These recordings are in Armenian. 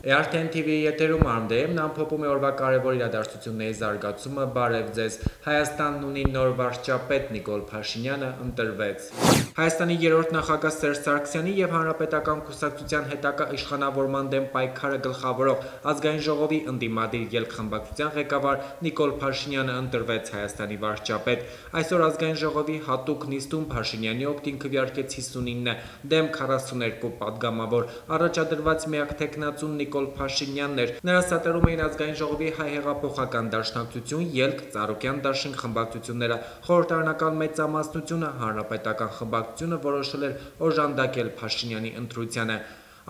Արդեն TV-ի եթերում Արմդեևն ամփոփում է օրվա կարևոր իրադարձությունների զարգացումը, բարև ձեզ։ Հայաստանն ունի նոր վարչապետ Նիկոլ Փաշինյանը ընտրվեց։ Հայաստանի երրորդ նախագահ Սերժ Սարգսյանի եւ Հանրապետական կուսակցության հետակա իշխանավորման դեմ պայքարը գլխավորող ազգային ժողովի ընդդիմադիր ելքխմբակցության ղեկավար Նիկոլ Փաշինյանը ընտրվեց Հայաստանի վարչապետ։ Այսօր ազգային ժողովի հատուկ նիստում Փաշինյանի օկտին քվյարկեց 59-ը, դեմ 42 падգամավոր։ Առաջադրված միակ տեխնացուն Նիկոլ Փաշինյանն էր։ Նրա սատարում էին ազգային ժողովի հայ հեղափոխական դաշնակցություն, ելք, ծառուկյան դաշինք խմբակցությունները, խորհրդարանական մեծամասնությունը, հանրապետական խմբակ խմբակցությունը որոշել էր օժանդակել Փաշինյանի ընտրությանը։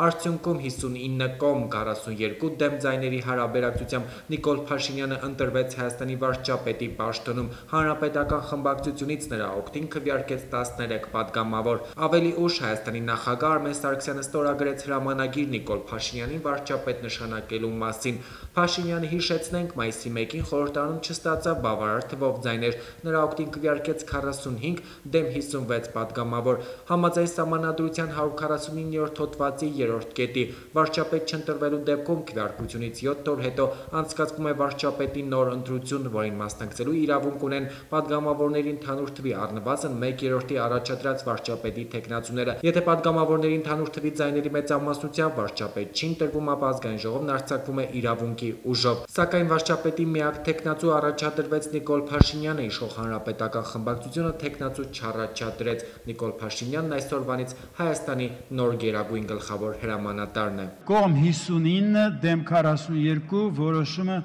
Արդյունքում 59 կոմ 42 դեմ ձայների հարաբերակցությամբ Նիկոլ Փաշինյանը ընտրվեց Հայաստանի վարչապետի պաշտոնում։ Հանրապետական խմբակցությունից նրա օգտին քվեարկեց 13 պատգամավոր։ Ավելի ուշ Հայաստանի նախագահ Արմեն Սարգսյանը ստորագրեց հրամանագիր Նիկոլ Փաշինյանին վարչապետ նշանակելու մասին։ Փաշինյանը հիշեցնենք մայիսի 1-ին խորհրդարանում չստացավ բավարար թվով ձայներ։ Նրա օգտին քվեարկեց 45 դեմ 56 պատգամավոր։ Համաձայն համանadrության 149-րդ հոդվածի 3-րդ կետի վարչապետ չընտրվելու դեպքում քվեարկությունից 7 օր հետո անցկացվում է վարչապետի նոր ընտրություն, որին մասնակցելու իրավունք ունեն падգամավորների ընդհանուր թվի առնվազն 1/3-ի առաջադրած վարչապետի թեկնածուները։ Եթե падգամավորների ընդհանուր թվի ձայների մեծամասնությամբ վարչապետ չի ընտրվում, ապա ազգային ժողովն արձակվում է իրավունքի ուժով։ Սակայն վարչապետի միակ թեկնածու առաջադրվեց Նիկոլ Փաշինյանը, իշխող հանրապետական խմբակցությունը թեկնածու չառաջադրեց։ Նիկոլ Փաշինյանն այսօրվանից Հայաստանի նոր գերագույն գլխավոր հրամանատարն է։ Կողմ 59 դեմ 42 որոշումը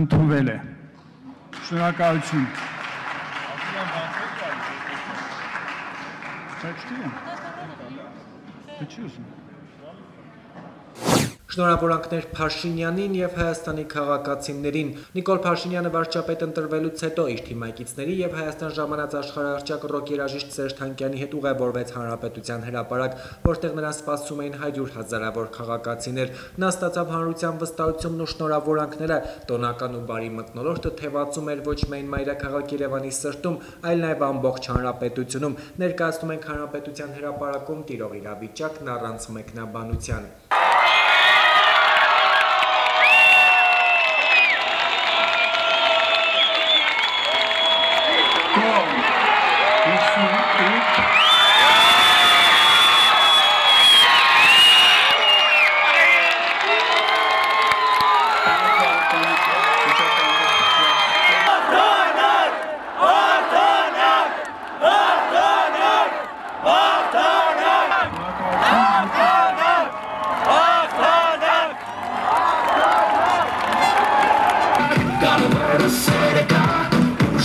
ընդունվել է։ Շնորհակալություն։ Չճտի։ Դու չուս։ Շնորհավորանքներ Փաշինյանին եւ Հայաստանի քաղաքացիներին։ Նիկոլ Փաշինյանը վարչապետ ընտրվելուց հետո իր թիմակիցների եւ Հայաստան ժամանած աշխարհահռչակ ռոք երաժիշտ Սերժ Թանկյանի հետ ուղևորվեց Հանրապետության հրապարակ, որտեղ նրան սպասում էին 100 հազարավոր քաղաքացիներ։ Նա ստացավ հանրության վստահությունն ու շնորհավորանքները։ Տոնական ու բարի մտնոլորտը թևածում էր ոչ միայն մայրաքաղաք Երևանի սրտում, այլ նաեւ ամբողջ հանրապետությունում։ Ներկայացնում ենք հանրապետության հրապարակում տիրող իրավիճակն առանց մեկնաբանության։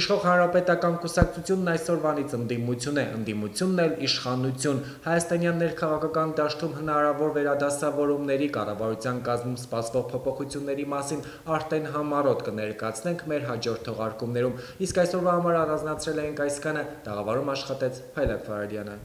Իշխող հանրապետական կուսակցությունն այսօրվանից ընդդիմություն է, ընդդիմությունն էլ իշխանություն։ Հայաստանյան ներքաղաքական դաշտում հնարավոր վերադասավորումների կառավարության կազմում սպասվող փոփոխությունների մասին արդեն համառոտ կներկայացնենք մեր հաջորդ թողարկումներում։ Իսկ այսօրվա համար առանձնացրել ենք այսքանը։ Տաղավարում աշխատեց Փայլակ Ֆարադյանը։